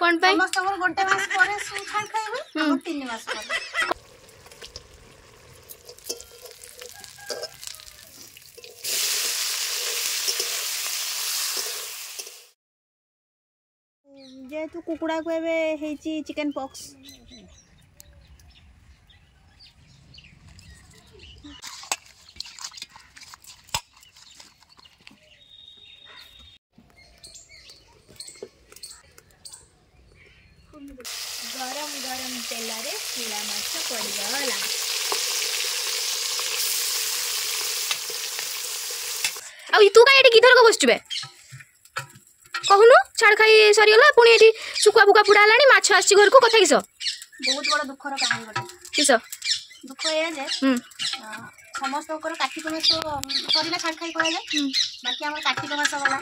কোন পাই সমস্তকর গোটে মাস পরে সুখান খাইবে আমার তিন মাস পরে যেহেতু কুকুড়া এবে হয়েছি চিকেন পক্স ତେଲରେ ଶିଳା ମାଛ ପଡ଼ିଗଲା ଆଉ ତୁ କାଇଁ ଏଠି କିଥରକ ବସିଛୁ ବେ କହୁନୁ ଛାଡ଼ ଖାଇ ସରିଗଲା ପୁଣି ଏଠି ଶୁଖୁଆ ଫୁଖୁଆ ପୁଡ଼ା ହେଲାଣି ମାଛ ଆସିଛି ଘରକୁ କଥା କିସ ବହୁତ ବଡ଼ ଦୁଃଖର କାହାଣୀ ଗୋଟେ କିସ ଦୁଃଖ ଏଇଆ ଯେ ସମସ୍ତଙ୍କର କାର୍ତ୍ତିକ ମାସ ସରିଲା ଛାଡ଼ ଖାଇ କୁହାଯାଏ ବାକି ଆମର କାର୍ତ୍ତିକ ମାସ ଗଲା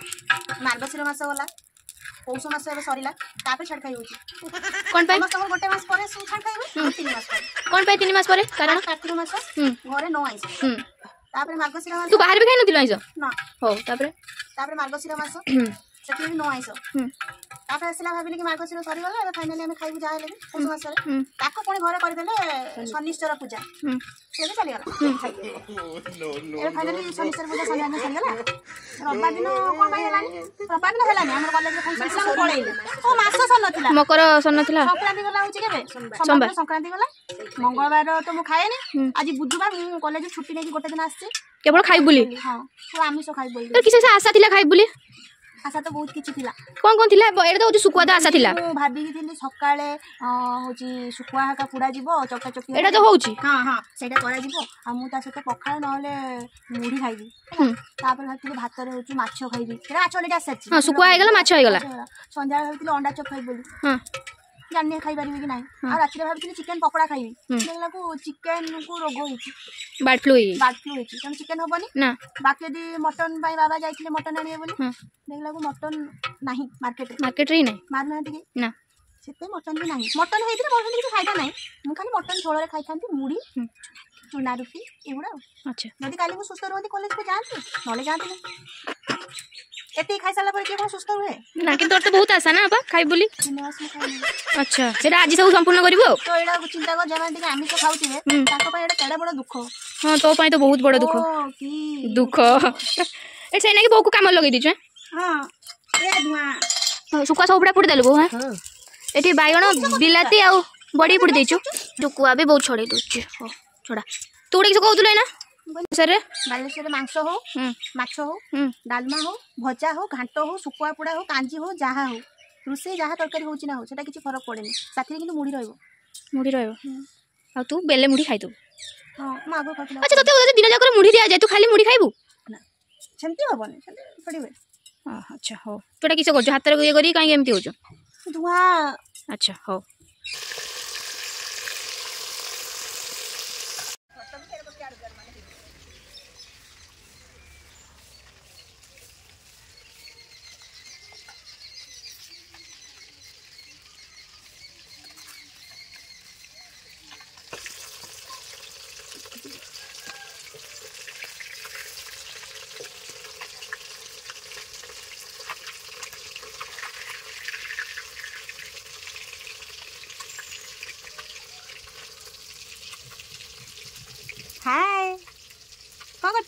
ମାର୍ଗଶିର ମାସ ଗଲା পৌষ মাস এবে সরিলা তাপে ছাড় খাই হচ্ছে কোন পাই সমস্ত গোটে মাস পরে সু ছাড় খাইবে তিন মাস পরে কোন পাই তিন মাস পরে কারণ কার্তিক মাস ঘরে ন আইছে তাপরে মার্গশির মাস তু বাহার বি খাই নতিলো আইছো না হো তাপরে তাপরে মার্গশির মাস সেখানে ন আইছো ତାପରେ ଆସିଲା ଭାବିଲି କି ମାର୍ଗଶିର ସରିଗଲା ଏବେ ଫାଇନାଲି ଆମେ ଖାଇବୁ ଯାହା ହେଲେ ବି ପୁଷ ମାସରେ ତାକୁ ପୁଣି ଘରେ କରିଦେଲେ ଶନିଶ୍ଚର ପୂଜା ସେ ବି ଚାଲିଗଲା ଏବେ ଫାଇନାଲି ଶନିଶ୍ଚର ପୂଜା ସନ୍ଧ୍ୟା ସରିଗଲା ରବିବାର ଦିନ କ'ଣ ପାଇଁ ହେଲାନି ରବିବାର ଦିନ ହେଲାନି ଆମର କଲେଜରେ ଫଙ୍କସନ୍ ଥିଲା ମୁଁ ପଳେଇଲି ଓ ମାସ ସରିନଥିଲା ମକର ସରିନଥିଲା ସଂକ୍ରାନ୍ତି ଗଲା ହେଉଛି କେବେ ସୋମବାର ସଂକ୍ରାନ୍ତି ଗଲା ମଙ୍ଗଳବାର ତ ମୁଁ ଖାଏନି ଆଜି ବୁଧବାର ମୁଁ କଲେଜରେ ଛୁଟି ନେଇକି ଗୋଟେ ଦିନ ଆସିଛି କେବଳ ଖାଇବୁ ବୋଲି ହଁ ଆମିଷ ଖାଇବୁ ବୋଲି କିଛି ଆଶା ଥିଲା ଖାଇବୁ ବୋଲି আশা তো বহুত কিছু ଥିଲା কোন কোন ଥିଲା এটা তো হচ্ছে শুকুয়াতে আশা ଥିଲା ମୁଁ ଭାବିକି ଥିଲି ସକାଳେ ଅ, ହଉଛି ଶୁଖୁଆ ହାକା ପୋଡ଼ା ଯିବ ଚକା ଚକି এটা তো হচ্ছে ହଁ ହଁ ସେଇଟା କରାଯିବ ଆଉ ମୁଁ ତା ସହିତ ପଖାଳ ନହେଲେ ମୁଢ଼ି ଖାଇବି ହେଲା। ତାପରେ ଭାବିଥିଲି ଭାତରେ ହଉଛି ମାଛ ଖାଇବି ସେଟା ମାଛ ଅଲରେଡି ଆସିସାରିଛି হ্যাঁ শুকুয়া হয়ে গেল মাছ হয়ে গেল সন্ধ্যাବେଳେ ভাবিଥିଲି অন্ডা চপ খাইবি বলি হ্যাঁ ଜାଣିନି ଖାଇପାରିବି କି ନାହିଁ ଆଉ ରାତିରେ ଭାବିଥିଲି ଚିକେନ ପକୋଡା ଖାଇବି ଦେଖିଲାକୁ ଚିକେନ କୁ ରୋଗ ହେଇଛି ବାର୍ଡ ଫ୍ଲୁ ହେଇଛି ବାର୍ଡ ଫ୍ଲୁ ହେଇଛି ତେଣୁ ଚିକେନ ହବନି ନା ବାକି ଯଦି ମଟନ ପାଇଁ ବାବା ଯାଇଥିଲେ ମଟନ ଆଣିବେ ବୋଲି ଦେଖିଲାକୁ ମଟନ ନାହିଁ ମାର୍କେଟରେ ମାର୍କେଟରେ ନାହିଁ ମାରୁନାହାନ୍ତି କି ନା ସେଥିପାଇଁ ମଟନ ବି ନାହିଁ ମଟନ ହେଇଥିଲେ ମୋର କିଛି ଫାଇଦା ନାହିଁ ମୁଁ ଖାଲି ମଟନ ଝୋଳରେ ଖାଇଥାନ୍ତି ମୁଢ଼ି ଚୁନା ରୁଟି ଏଗୁଡ଼ା ଆଚ୍ଛା ଯଦି କାଲି ମୁଁ ସୁସ୍ଥ ରୁହନ୍ତି କଲେଜକୁ ଯାଆନ୍ତି ନହେଲେ ଯାଆନ୍ତି ନାହିଁ ଏତିକି ଖାଇସାରିଲା ପରେ କିଏ କଣ ସୁସ୍ଥ ହୁଏ ନା କିନ୍ତୁ ତୋର ତ ବହୁତ ଆଶା ନା ବାପା ଖାଇବୁ ବୋଲି ଆଚ୍ଛା ସେଇଟା ଆଜି ସବୁ ସମ୍ପୂର୍ଣ୍ଣ କରିବୁ ଆଉ ତ ଏଇଟା ଚିନ୍ତା କର ଯେଉଁମାନେ ଟିକେ ଆମିଷ ଖାଉଥିବେ ତାଙ୍କ ପାଇଁ ଏଇଟା କେଡ଼େ ବଡ଼ ଦୁଃଖ ହଁ ତୋ ପାଇଁ ତ ବହୁତ ବଡ଼ ଦୁଃଖ ଦୁଃଖ ଏଠି ସେଇ ନାକି ବୋଉକୁ କାମ ଲଗେଇ ଦେଇଛୁ ଶୁଖୁଆ ସବୁ ପୁରା ପୋଡ଼ି ଦେଲୁ ବୋଉ ହଁ ଏଠି ବାଇଗଣ ବିଲାତି ଆଉ ବଡ଼ି ପୋଡ଼ି ଦେଇଛୁ ଶୁଖୁଆ ବି ବହୁତ ଛଡ଼େଇ ଦେଉଛି ହଉ ଛଡ଼ା ତୁ ଗୋଟେ କିଛି କହୁଥିଲୁ ଏଇନା बालेश्वर मांस हो हो डालमा हो भजा हो घाट हो शुकुआ पोड़ा हो कांजी हो जहाँ हो रोसे जहाँ तरकारी हूँ किसी फरक पड़े साथ मुड़ी रुड़ी रु बेले मुढ़ी खाई हाँ अच्छा तो तो दिन जाकर मुढ़ी दिया जाए तो खाली मुढ़ी खाइबू अच्छा हो तो किस हाथ कहीं धुआ अच्छा हो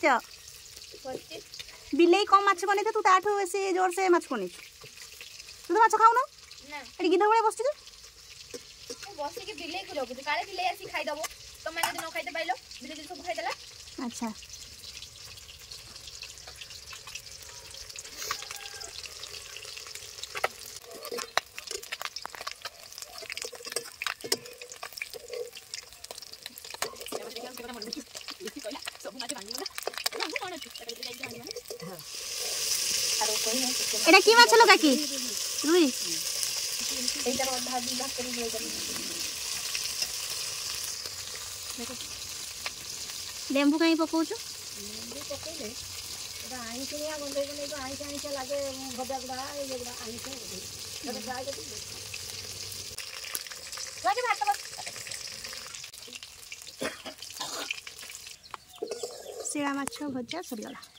છો ବିଲେଇ କମ୍ ମାଛ ବନେଇଛ ତୁ ତାଠୁ ବେଶୀ ଜୋରସେ ମାଛ ବନେଇଛୁ ତୁ ତ ମାଛ ଖାଉନୁ ଏଠି ଗିଧ ଭଳିଆ ବସିଛୁ ବସିକି ବିଲେଇକୁ ରଖୁଛୁ କାଳେ ବିଲେଇ ଆସି ଖାଇଦେବ ତମେ ଯଦି ନ ଖାଇତେ ପାଇଲ ବିଲେଇ ସବୁ ଖାଇଦେଲା ଆଚ୍ଛା এটা কি মাছ হলো কাকি রুই লেম্বু কাই পকাউছ লেম্বু পকাইলে এটা আইঁচিয়া গন্ধেই গন্ধেই আইঁচা আইঁচা লাগে ভজা গুড়া এই গুড়া আইঁচা এটা গায়ে যদি লাগে ভাত ଶିଳା ମାଛ ଭଜା ସରିଗଲା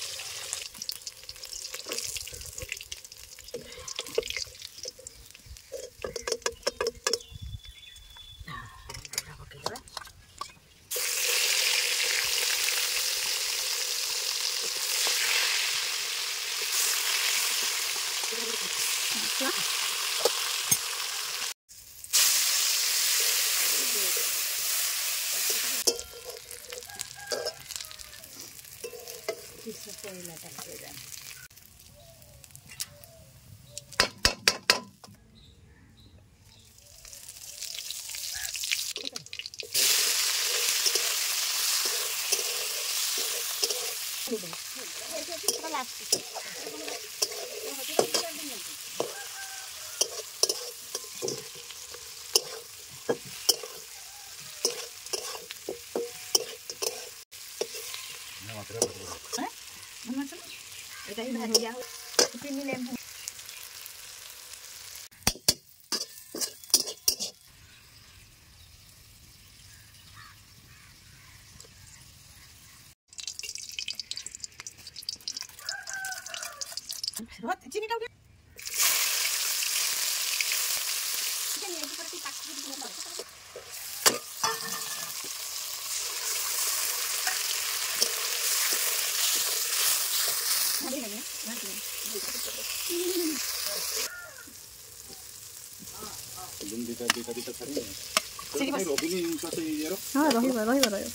কিছু পরিমাণটা দিয়ে দেন লাগছে Hot, sini dong dia. Ini lagi seperti tak gitu Nanti nanti, nanti. Belum kita kita kita sering. Sini pas. Robi ini kasih ya. Ah, Robi, Robi, Robi.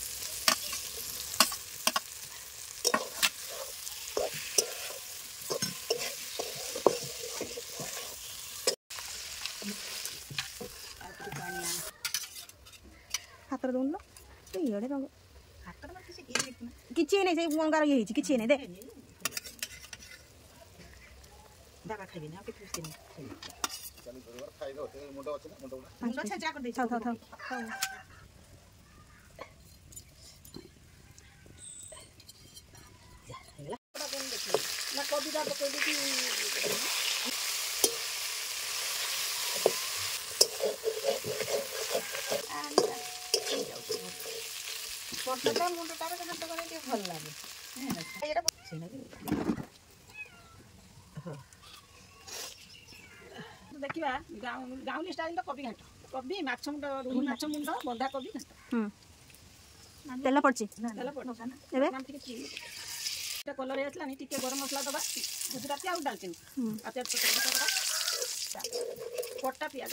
कर दूंगा तो ये रे बाबू किची नहीं सही फोन करो ये हिच किची नहीं दे दागा खाबी ना के फिर से चलो बरोबर फायदा होते हैं मोटा होते हैं मोटा मोटा अच्छा जा कर दे था था था ना कभी दादा कोई भी সর্ষেটা মুন্ডটা আরো ছোট করে দিয়ে ভালো লাগে হ্যাঁ এটা করছি নাকি ଦେଖିବା ଗାଉଁଲି ଷ୍ଟାଇଲର କୋବି ଘାଣ୍ଟ କୋବି ମାଛ ମୁଣ୍ଡ ରୋହି ମାଛ ମୁଣ୍ଡ ବନ୍ଧାକୋବି ତେଲ ପଡ଼ିଛି ତେଲ ପଡ଼ିଛି ଟିକେ କଲର ହେଇଯାଇଥିଲାନି ଟିକେ ଗରମ ମସଲା ଦେବା ଗୁଜୁରାତି ଆଉ ଡାଲଚିନି ଆଉ ତେଜପତ୍ର ଦେବା କଟା ପିଆଜ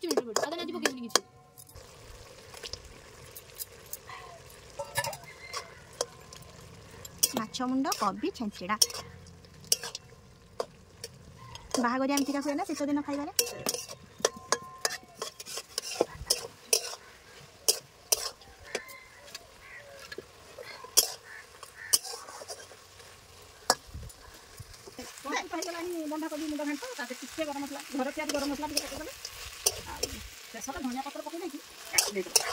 ಹಚ್ಚು ಬಿಡ್ರಿ ಬಿಡ್ರಿ ಅದನ್ನ ಹಚ್ಚಿ ಬಗ್ಗೆ ನಿಗಿಚ್ಚು ମାଛ ମୁଣ୍ଡ କୋବି ଛେଞ୍ଚଡ଼ା ବାହାଘରିଆ ଏମିତିକା ହୁଏ ନା ଶୀତ ଦିନ ଖାଇବାରେ ବନ୍ଧାକୋବି ମୁଣ୍ଡ ଘାଣ୍ଟ ତା ଦେହରେ ଟିକେ ଗରମ ମସଲା ଘର ତିଆରି ଗରମ ମସଲା ଟିକେ ପକେଇଦେଲେ ଶେଷରେ ଧନିଆ ପତ୍ର ପକେଇ ଦେଇକି କାଟି ଦେଇଦେବେ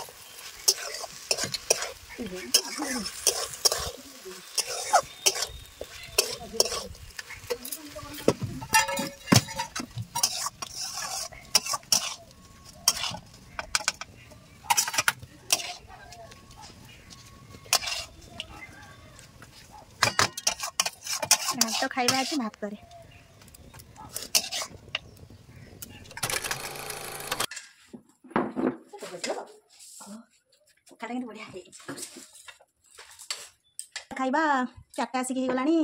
ଭାତ ଖାଇବା ଆଜି ଭାତରେ खाइबा चट्टा सिखि Gelani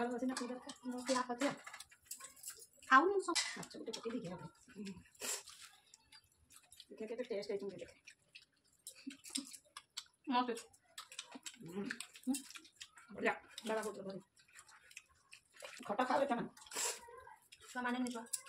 kalau masih nak kau mau sok? Cepat cepat dia dia. Kita kita test aja dulu. 맛있어. 음. 응? 머리야. 나라고 저 머리. 걷다 가야겠잖아. 그만 해줘.